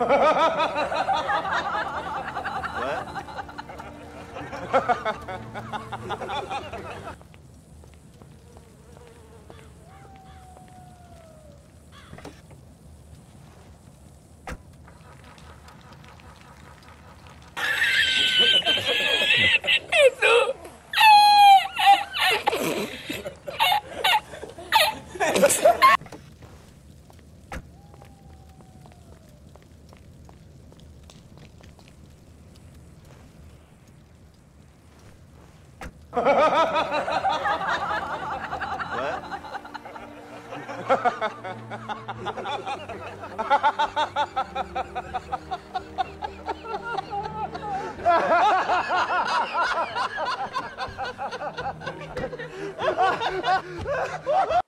왜? 아,